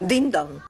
Ding dong.